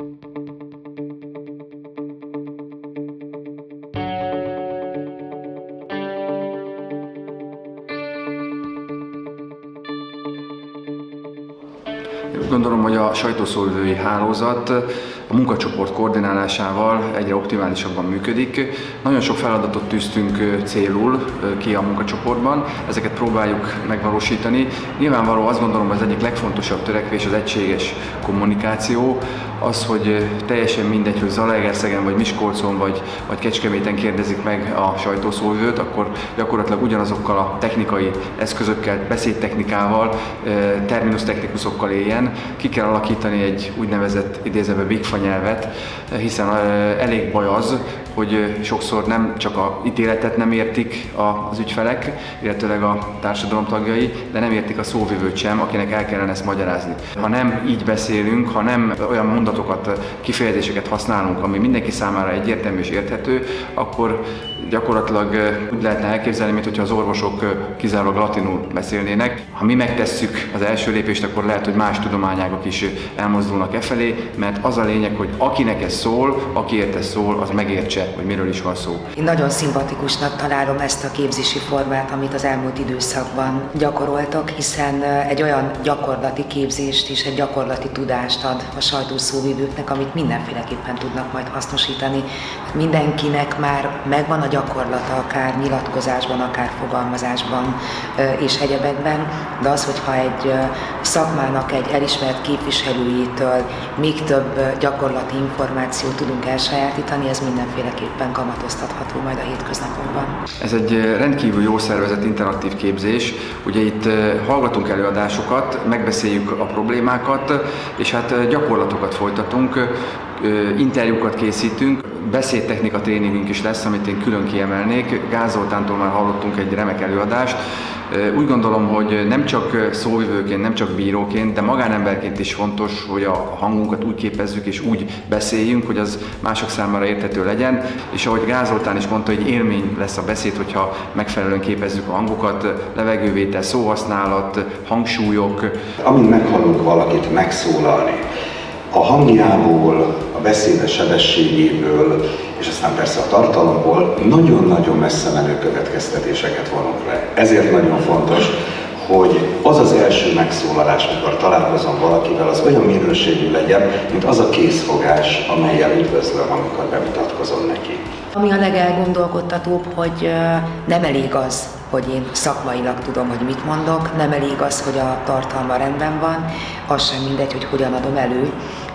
Úgy gondolom, hogy a sajtószóvivői hálózat a munkacsoport koordinálásával egyre optimálisabban működik. Nagyon sok feladatot tűztünk célul ki a munkacsoportban, ezeket próbáljuk megvalósítani. Nyilvánvaló azt gondolom, hogy az egyik legfontosabb törekvés az egységes kommunikáció, az, hogy teljesen mindegy, hogy Zalaegerszegen, vagy Miskolcon, vagy, vagy Kecskeméten kérdezik meg a sajtószóvivőt, akkor gyakorlatilag ugyanazokkal a technikai eszközökkel, beszédtechnikával, terminus technikusokkal éljen. Ki kell alakítani egy úgynevezett idézőbe big nyelvet, hiszen elég baj az, hogy sokszor nem csak a ítéletet nem értik az ügyfelek, illetőleg a társadalom tagjai, de nem értik a szóvivőt sem, akinek el kellene ezt magyarázni. Ha nem így beszélünk, ha nem olyan mondatokat, kifejezéseket használunk, ami mindenki számára egyértelmű és érthető, akkor gyakorlatilag úgy lehetne elképzelni, mintha az orvosok kizárólag latinul beszélnének. Ha mi megtesszük az első lépést, akkor lehet, hogy más tudományágok is elmozdulnak e felé, mert az a lényeg, hogy akinek ez szól, aki érte szól, az megértse, hogy miről is van szó. Én nagyon szimpatikusnak találom ezt a képzési formát, amit az elmúlt időszakban gyakoroltak, hiszen egy olyan gyakorlati képzést és egy gyakorlati tudást ad a sajtószóvivőknek, amit mindenféleképpen tudnak majd hasznosítani. Mindenkinek már megvan a gyakorlata, akár nyilatkozásban, akár fogalmazásban és egyebekben, de az, hogyha egy szakmának egy elismert képviselőjétől még több gyakorlati információt tudunk elsajátítani, ez mindenféleképpen kamatoztatható majd a hétköznapokban. Ez egy rendkívül jó szervezett interaktív képzés. Ugye itt hallgatunk előadásokat, megbeszéljük a problémákat, és hát gyakorlatokat folytatunk, interjúkat készítünk, beszédtechnika tréningünk is lesz, amit én külön kiemelnék. Gázoltántól már hallottunk egy remek előadást. Úgy gondolom, hogy nem csak szóvivőként, nem csak bíróként, de magánemberként is fontos, hogy a hangunkat úgy képezzük és úgy beszéljünk, hogy az mások számára érthető legyen. És ahogy Gázoltán is mondta, hogy élmény lesz a beszéd, hogyha megfelelően képezzük a hangokat, levegővétel, szóhasználat, hangsúlyok. Amint meghallunk valakit megszólalni, a hangjából, a beszéde sebességéből, és aztán persze a tartalomból nagyon-nagyon messze menő következtetéseket vonunk le. Ezért nagyon fontos, hogy az az első megszólalás, amikor találkozom valakivel, az olyan minőségű legyen, mint az a készfogás, amelyel üdvözlöm, amikor bemutatkozom neki. Ami a legelgondolkodtatóbb, hogy nem elég az, hogy én szakmailag tudom, hogy mit mondok, nem elég az, hogy a tartalma rendben van, az sem mindegy, hogy hogyan adom elő,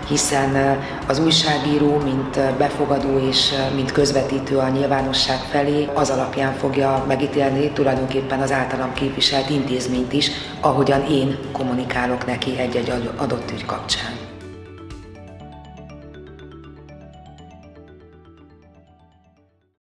hiszen az újságíró, mint befogadó és mint közvetítő a nyilvánosság felé, az alapján fogja megítélni tulajdonképpen az általam képviselt intézményt is, ahogyan én kommunikálok neki egy-egy adott ügy kapcsán.